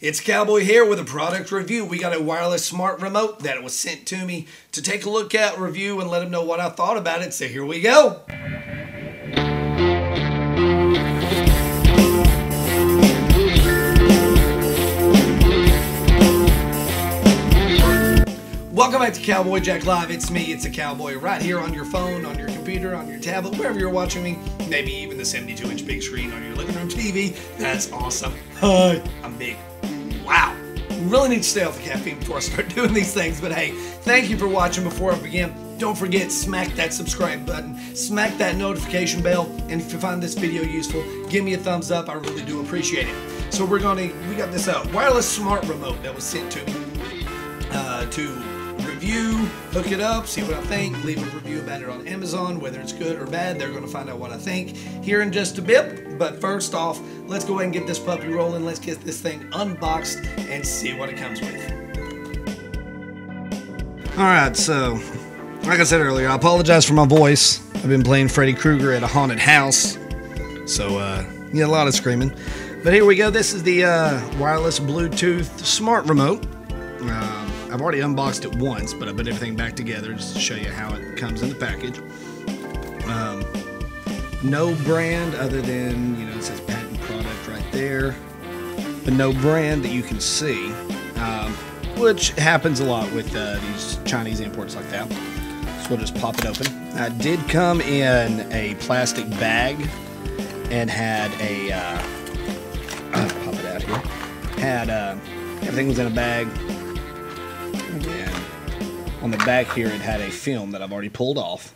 It's Cowboy here with a product review. We got a wireless smart remote that was sent to me to take a look at, review, and let them know what I thought about it. So here we go. Welcome back to Cowboy Jack Live. It's me, it's a cowboy, right here on your phone, on your computer, on your tablet, wherever you're watching me. Maybe even the 72 inch big screen on your living room TV. That's awesome. Hi, I'm big. Wow. Really need to stay off the caffeine before I start doing these things. But hey, thank you for watching. Before I begin, don't forget, smack that subscribe button, smack that notification bell, and if you find this video useful, give me a thumbs up. I really do appreciate it. So we're gonna, we got this uh, wireless smart remote that was sent to uh, to review, hook it up, see what I think, leave a review about it on Amazon, whether it's good or bad. They're going to find out what I think here in just a bit. But first off, let's go ahead and get this puppy rolling. Let's get this thing unboxed and see what it comes with. All right, so like I said earlier, I apologize for my voice. I've been playing Freddy Krueger at a haunted house, so uh, yeah, a lot of screaming. But here we go. This is the uh, wireless Bluetooth smart remote. Um, I've already unboxed it once, but I put everything back together just to show you how it comes in the package. Um, no brand other than, you know, it says patent product right there, but no brand that you can see, um, which happens a lot with uh, these Chinese imports like that. So we'll just pop it open. Uh, it did come in a plastic bag and had a, uh, pop it out here, had, uh, everything was in a bag, on the back here it had a film that I've already pulled off.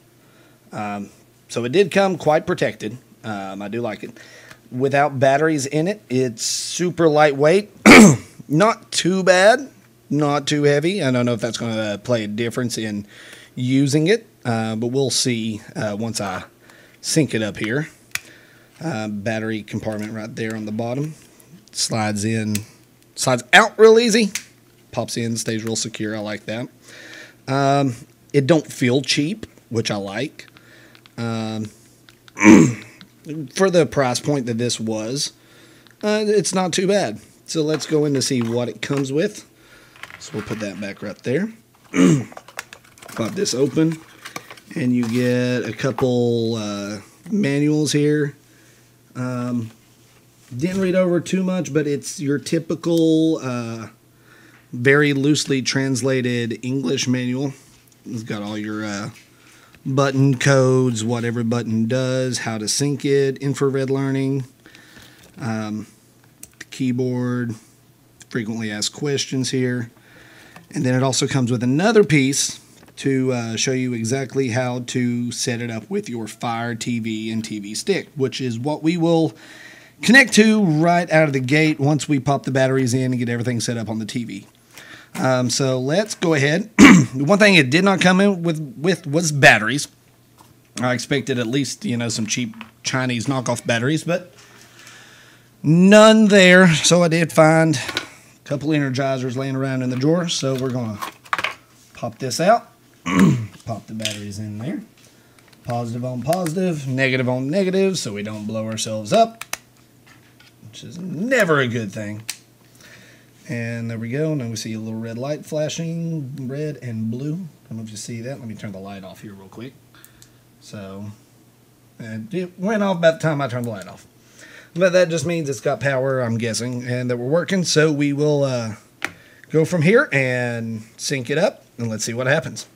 Um, so it did come quite protected. Um, I do like it. Without batteries in it, it's super lightweight. not too bad, not too heavy. I don't know if that's going to play a difference in using it, uh, but we'll see uh, once I sync it up here. Uh, battery compartment right there on the bottom. Slides in, slides out real easy pops in, stays real secure. I like that. Um, it don't feel cheap, which I like. Um, for the price point that this was, uh, it's not too bad. So let's go in to see what it comes with. So we'll put that back right there. Pop this open, and you get a couple uh, manuals here. Um, didn't read over too much, but it's your typical. Uh, very loosely translated English manual. It's got all your uh, button codes, what every button does, how to sync it, infrared learning, um, the keyboard, frequently asked questions here. And then it also comes with another piece to uh, show you exactly how to set it up with your Fire TV and TV stick, which is what we will connect to right out of the gate once we pop the batteries in and get everything set up on the TV. Um, so let's go ahead. One thing it did not come in with, with was batteries. I expected at least, you know, some cheap Chinese knockoff batteries, but none there. So I did find a couple energizers laying around in the drawer. So we're going to pop this out. pop the batteries in there. Positive on positive, negative on negative, so we don't blow ourselves up, which is never a good thing. And there we go. Now we see a little red light flashing, red and blue. I don't know if you see that. Let me turn the light off here real quick. So, it went off by the time I turned the light off. But that just means it's got power, I'm guessing, and that we're working. So we will uh, go from here and sync it up, and let's see what happens.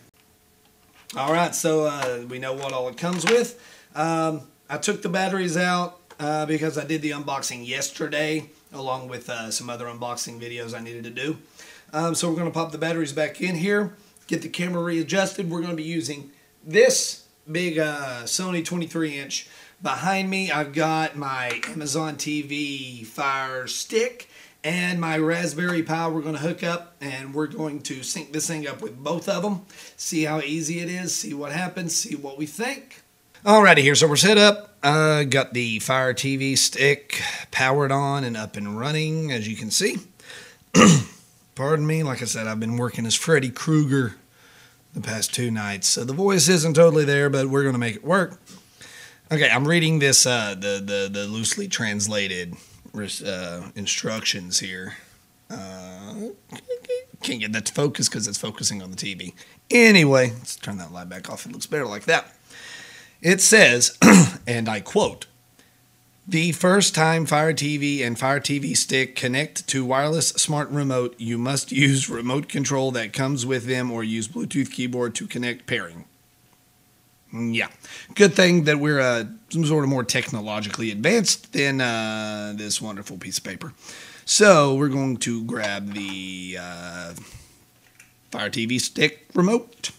All right, so uh, we know what all it comes with. Um, I took the batteries out uh, because I did the unboxing yesterday along with uh, some other unboxing videos I needed to do. Um, so we're going to pop the batteries back in here, get the camera readjusted. We're going to be using this big uh, Sony 23 inch. Behind me, I've got my Amazon TV Fire Stick and my Raspberry Pi we're going to hook up and we're going to sync this thing up with both of them. See how easy it is, see what happens, see what we think. Alrighty here, so we're set up. Uh, got the Fire TV stick powered on and up and running, as you can see. Pardon me, like I said, I've been working as Freddy Krueger the past two nights, so the voice isn't totally there, but we're gonna make it work. Okay, I'm reading this uh, the the the loosely translated uh, instructions here. Uh, can't get that to focus because it's focusing on the TV. Anyway, let's turn that light back off. It looks better like that. It says, and I quote, the first time Fire TV and Fire TV Stick connect to wireless smart remote, you must use remote control that comes with them or use Bluetooth keyboard to connect pairing. Mm, Yeah, good thing that we're uh, some sort of more technologically advanced than uh, this wonderful piece of paper. So we're going to grab the uh, Fire TV Stick remote.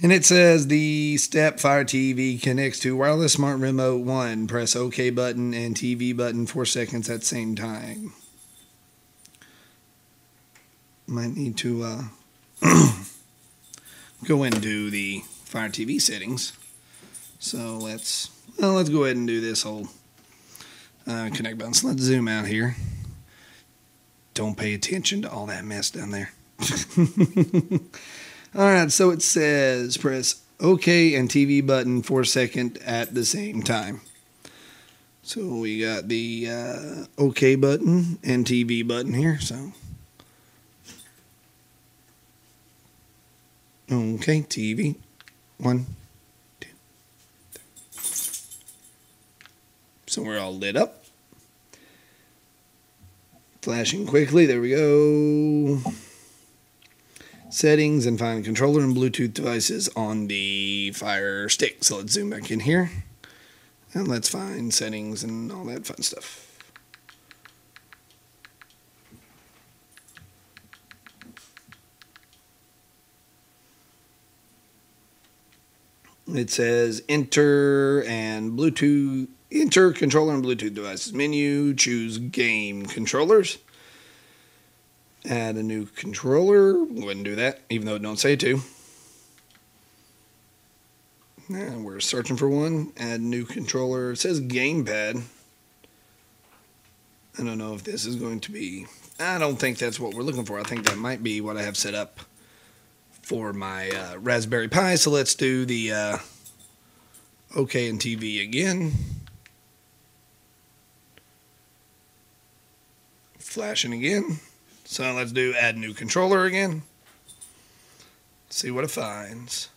And it says the step Fire TV connects to wireless smart remote 1. Press OK button and TV button 4 seconds at same time. Might need to uh, go into the Fire TV settings. So let's well, let's go ahead and do this whole uh, connect button. So let's zoom out here. Don't pay attention to all that mess down there. All right, so it says press OK and TV button for a second at the same time. So we got the uh, OK button and TV button here. So OK TV, one. two. So we're all lit up. Flashing quickly. There we go settings and find controller and Bluetooth devices on the Fire Stick. So let's zoom back in here and let's find settings and all that fun stuff. It says enter and Bluetooth, enter controller and Bluetooth devices menu, choose game controllers add a new controller. Wouldn't do that, even though it don't say to. Now we're searching for one. Add new controller. It says gamepad. I don't know if this is going to be. I don't think that's what we're looking for. I think that might be what I have set up for my uh, Raspberry Pi. So let's do the uh, OK and TV again. Flashing again. So let's do add new controller again. See what it finds.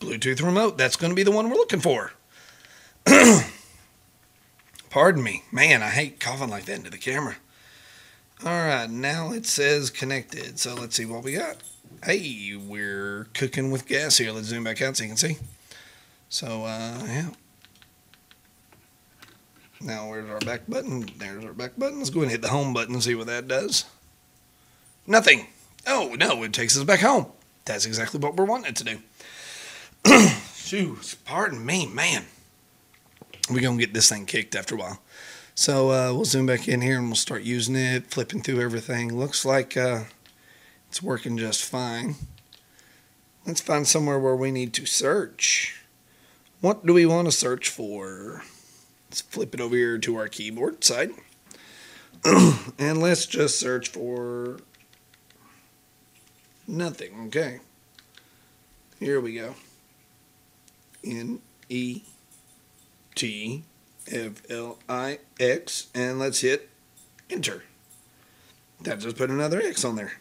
Bluetooth remote. That's going to be the one we're looking for. Pardon me. Man, I hate coughing like that into the camera. All right, now it says connected. So let's see what we got. Hey, we're cooking with gas here. Let's zoom back out so you can see. So, uh, yeah. Now, where's our back button? There's our back button. Let's go ahead and hit the home button and see what that does. Nothing. Oh, no, it takes us back home. That's exactly what we're wanting it to do. Shoot, pardon me, man. We're going to get this thing kicked after a while. So uh, we'll zoom back in here and we'll start using it, flipping through everything. Looks like uh, it's working just fine. Let's find somewhere where we need to search. What do we want to search for? Let's flip it over here to our keyboard side. and let's just search for nothing. Okay. Here we go. N E T F L I X. And let's hit enter. That just put another X on there.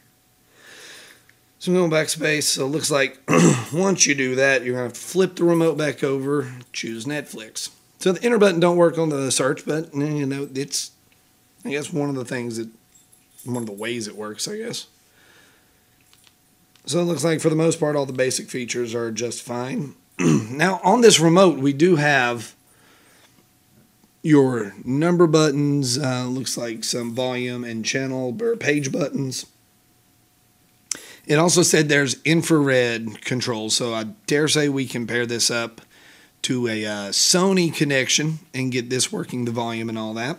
So I'm going backspace. So it looks like once you do that, you're going to flip the remote back over, choose Netflix. So the enter button don't work on the search button. You know, it's I guess one of the things that one of the ways it works, I guess. So it looks like for the most part all the basic features are just fine. now on this remote we do have your number buttons, uh, looks like some volume and channel or page buttons. It also said there's infrared controls, so I dare say we can pair this up to a uh, Sony connection and get this working, the volume and all that.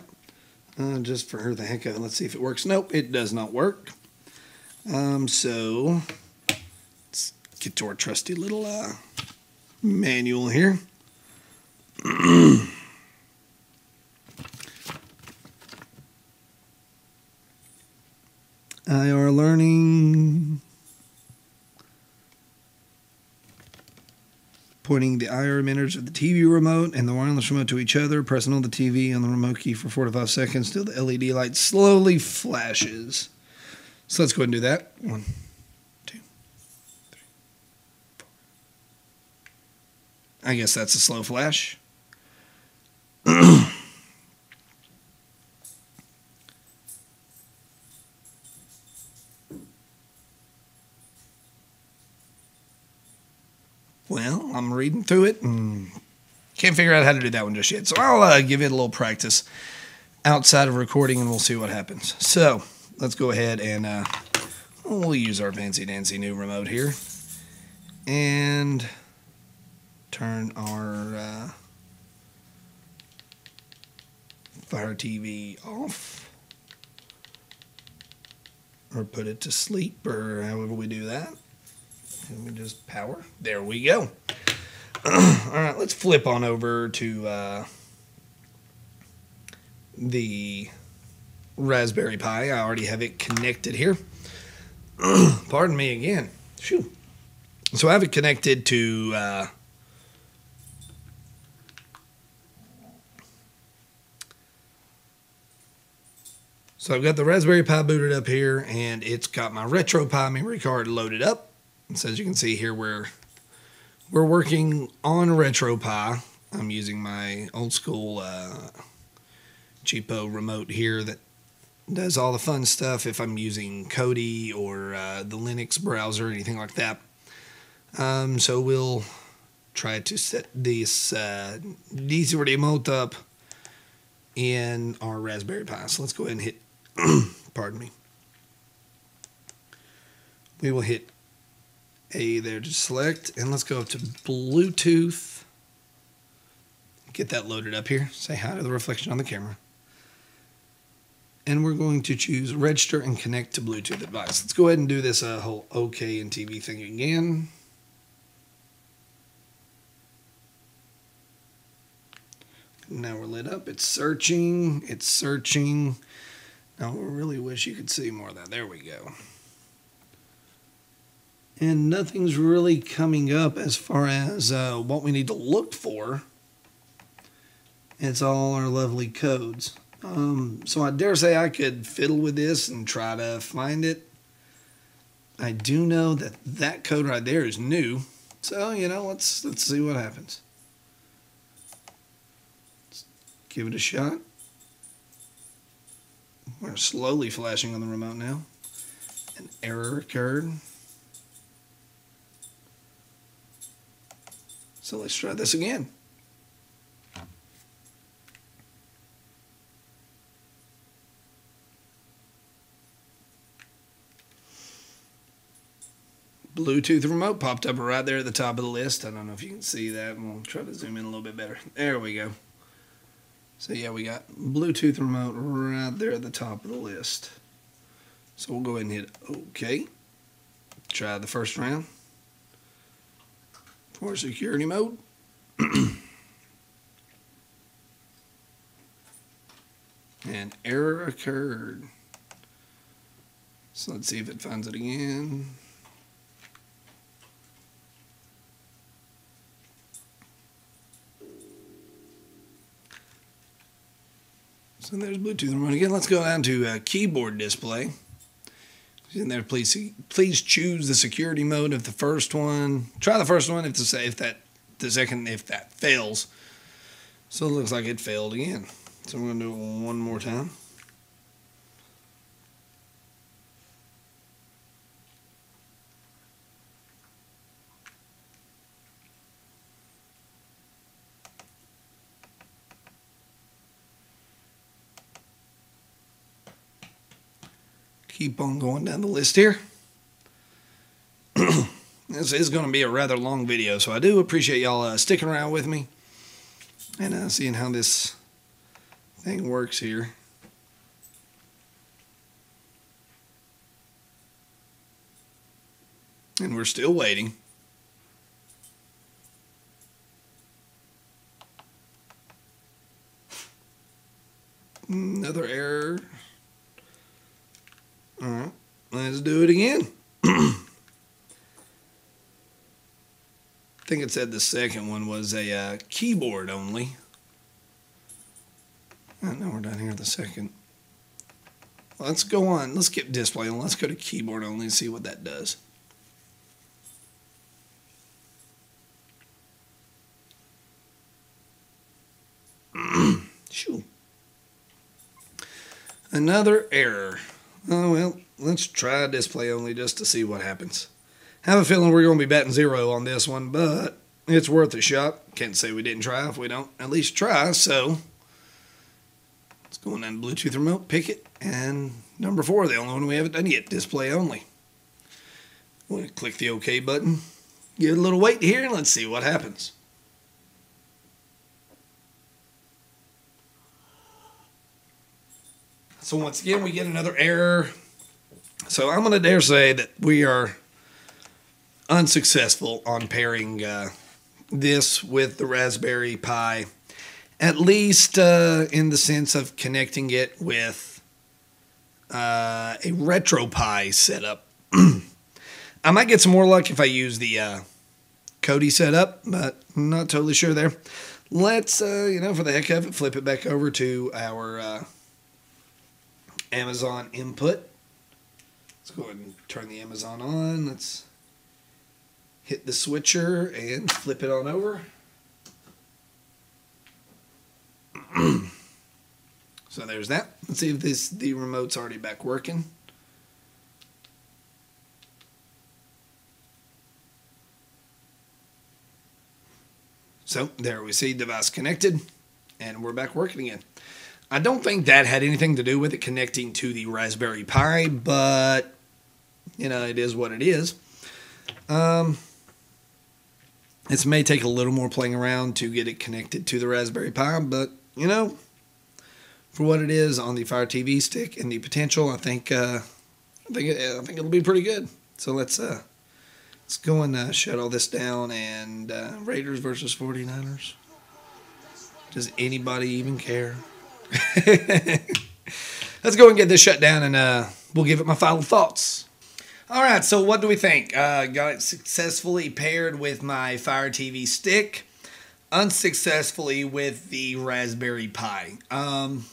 Uh, just for her the heck of it, let's see if it works. Nope, it does not work. Um, so let's get to our trusty little uh, manual here. IR learning. Pointing the IR emitters of the TV remote and the wireless remote to each other, pressing on the TV on the remote key for four to five seconds till the LED light slowly flashes. So let's go ahead and do that. One, two, three, four. I guess that's a slow flash. well, I'm reading through it and can't figure out how to do that one just yet. So I'll uh, give it a little practice outside of recording and we'll see what happens. So let's go ahead and uh, we'll use our fancy dancy new remote here and turn our uh, Fire TV off or put it to sleep or however we do that. And we just power. There we go. All right, let's flip on over to uh, the Raspberry Pi. I already have it connected here. Pardon me again. Shoo. So I have it connected to uh, So I've got the Raspberry Pi booted up here and it's got my RetroPie memory card loaded up. So as you can see here, we're, we're working on RetroPie. I'm using my old school uh, cheapo remote here that does all the fun stuff if I'm using Kodi or uh, the Linux browser or anything like that. Um, so we'll try to set this uh, DC remote up in our Raspberry Pi. So let's go ahead and hit Pardon me. We will hit A there to select, and let's go up to Bluetooth. Get that loaded up here. Say hi to the reflection on the camera. And we're going to choose register and connect to Bluetooth device. Let's go ahead and do this uh, whole OK and TV thing again. Now we're lit up. It's searching. It's searching. Now, I really wish you could see more of that. There we go. And nothing's really coming up as far as uh, what we need to look for. It's all our lovely codes. Um, so I dare say I could fiddle with this and try to find it. I do know that that code right there is new. So, you know, let's let's see what happens. Let's give it a shot. We're slowly flashing on the remote now. An error occurred. So let's try this again. Bluetooth remote popped up right there at the top of the list. I don't know if you can see that. We'll try to zoom in a little bit better. There we go. So yeah, we got Bluetooth remote right there at the top of the list. So we'll go ahead and hit OK. Try the first round for security mode. and error occurred. So let's see if it finds it again. So there's Bluetooth remote again. Let's go down to uh, keyboard display. In there, please please choose the security mode of the first one. Try the first one if the if that the second if that fails. So it looks like it failed again. So I'm gonna do it one more time. Keep on going down the list here. this is going to be a rather long video, so I do appreciate y'all uh, sticking around with me and uh, seeing how this thing works here. And we're still waiting. Another error. All right, let's do it again. I think it said the second one was a uh, keyboard only. Oh, no, we're done here. The second. Let's go on. Let's get display on. Let's go to keyboard only and see what that does. Another error. Oh, well, let's try display only just to see what happens. Have a feeling we're going to be batting zero on this one, but it's worth a shot. Can't say we didn't try if we don't at least try, so let's go on down to Bluetooth remote, pick it, and number four, the only one we haven't done yet, display only. We'll click the OK button, give it a little wait here, and let's see what happens. So once again, we get another error. So I'm going to dare say that we are unsuccessful on pairing uh, this with the Raspberry Pi, at least uh, in the sense of connecting it with uh, a RetroPie setup. I might get some more luck if I use the uh, Kodi setup, but I'm not totally sure there. Let's, uh, you know, for the heck of it, flip it back over to our uh, Amazon input. Let's go ahead and turn the Amazon on. Let's hit the switcher and flip it on over. so there's that. Let's see if this the remote's already back working. So there we see device connected and we're back working again. I don't think that had anything to do with it connecting to the Raspberry Pi, but you know, it is what it is. Um, this may take a little more playing around to get it connected to the Raspberry Pi, but you know, for what it is on the Fire TV stick and the potential, I think uh, I think I think it'll be pretty good. So let's uh, let's go and uh, shut all this down and uh, Raiders versus 49ers. Does anybody even care? let's go and get this shut down and uh, we'll give it my final thoughts. All right, so what do we think? Uh, got it successfully paired with my Fire TV stick, unsuccessfully with the Raspberry Pi. Um,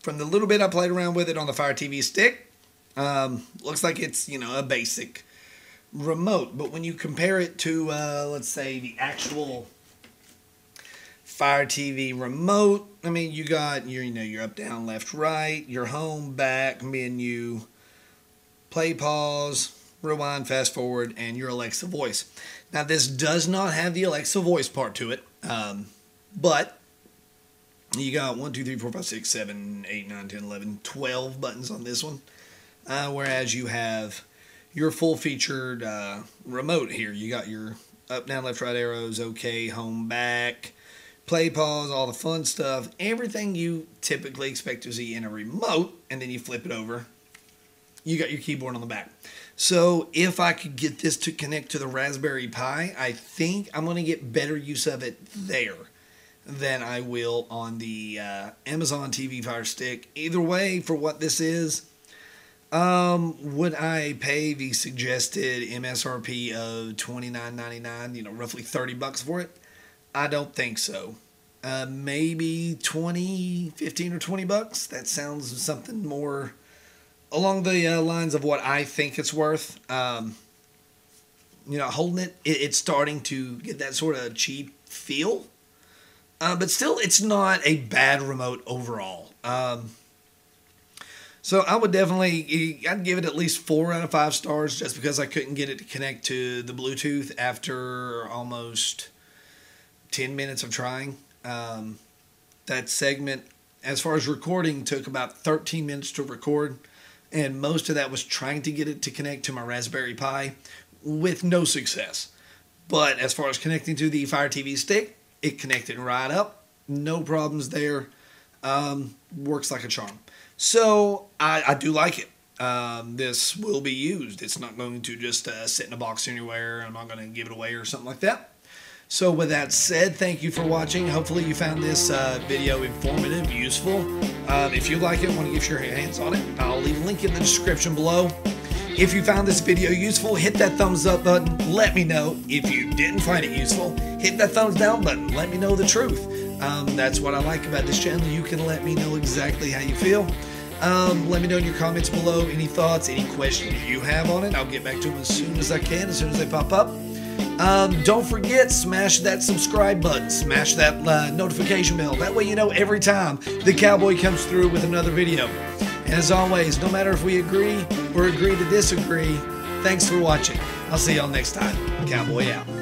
from the little bit I played around with it on the Fire TV stick, um, looks like it's you know a basic remote. But when you compare it to uh, let's say the actual Fire TV remote, I mean you got your you know your up down left right, your home back menu, play pause rewind, fast forward, and your Alexa voice. Now, this does not have the Alexa voice part to it, um, but you got 1, 2, 3, 4, 5, 6, 7, 8, 9, 10, 11, 12 buttons on this one, uh, whereas you have your full featured uh, remote here. You got your up, down, left, right arrows, OK, home, back, play, pause, all the fun stuff, everything you typically expect to see in a remote, and then you flip it over. You got your keyboard on the back. So if I could get this to connect to the Raspberry Pi, I think I'm going to get better use of it there than I will on the uh, Amazon TV Fire Stick. Either way, for what this is, um, would I pay the suggested MSRP of $29.99, you know, roughly 30 bucks for it? I don't think so. Uh, maybe 20, 15 or 20 bucks. That sounds something more along the uh, lines of what I think it's worth. Um, you know, holding it, it, it's starting to get that sort of cheap feel. Uh, but still, it's not a bad remote overall. Um, so I would definitely, I'd give it at least four out of five stars just because I couldn't get it to connect to the Bluetooth after almost 10 minutes of trying. Um, that segment, as far as recording, took about 13 minutes to record and most of that was trying to get it to connect to my Raspberry Pi with no success. But as far as connecting to the Fire TV stick, it connected right up, no problems there. Um, works like a charm. So I, I do like it. Um, this will be used. It's not going to just uh, sit in a box anywhere. I'm not going to give it away or something like that. So with that said, thank you for watching. Hopefully you found this uh, video informative, useful. Um, if you like it, want to get your hands on it, I'll leave a link in the description below. If you found this video useful, hit that thumbs up button. Let me know. If you didn't find it useful, hit that thumbs down button. Let me know the truth. Um, that's what I like about this channel. You can let me know exactly how you feel. Um, let me know in your comments below any thoughts, any questions you have on it. I'll get back to them as soon as I can, as soon as they pop up. Um, don't forget, smash that subscribe button, smash that uh, notification bell. That way you know every time the cowboy comes through with another video. And as always, no matter if we agree or agree to disagree, thanks for watching. I'll see y'all next time. Cowboy out.